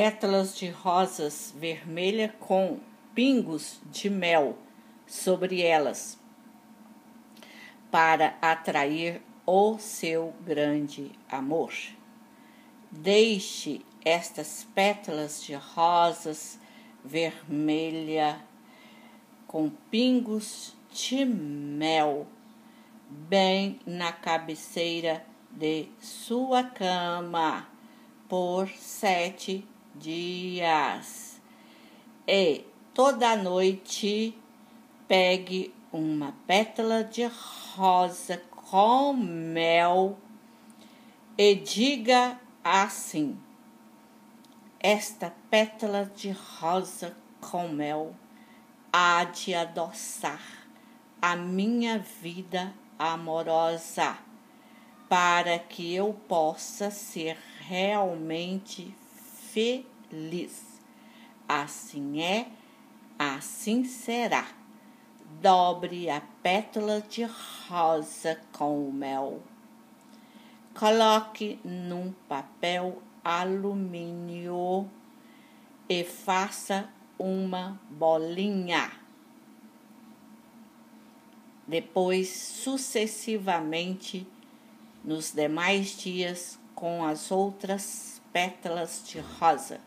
pétalas de rosas vermelha com pingos de mel sobre elas, para atrair o seu grande amor. Deixe estas pétalas de rosas vermelha com pingos de mel bem na cabeceira de sua cama por sete dias. E toda noite pegue uma pétala de rosa com mel e diga assim: Esta pétala de rosa com mel há de adoçar a minha vida amorosa para que eu possa ser realmente feliz. Assim é, assim será. Dobre a pétala de rosa com o mel. Coloque num papel alumínio e faça uma bolinha. Depois, sucessivamente, nos demais dias, com as outras pétalas de rosa,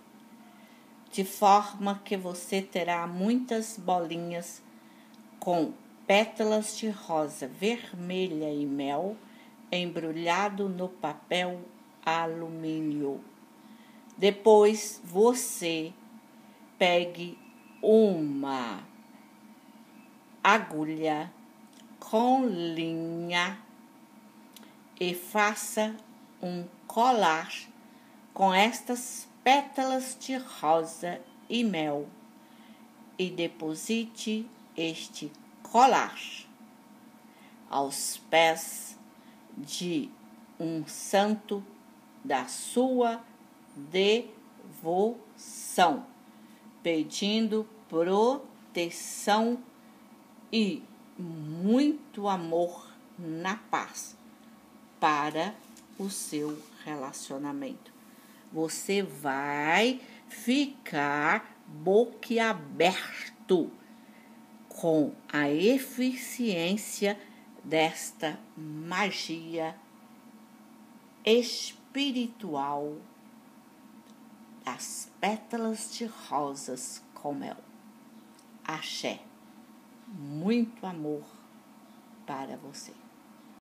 de forma que você terá muitas bolinhas com pétalas de rosa vermelha e mel embrulhado no papel alumínio. Depois você pegue uma agulha com linha e faça um colar com estas pétalas de rosa e mel e deposite este colar aos pés de um santo da sua devoção, pedindo proteção e muito amor na paz para o seu relacionamento. Você vai ficar boquiaberto com a eficiência desta magia espiritual das pétalas de rosas com mel. Axé. Muito amor para você.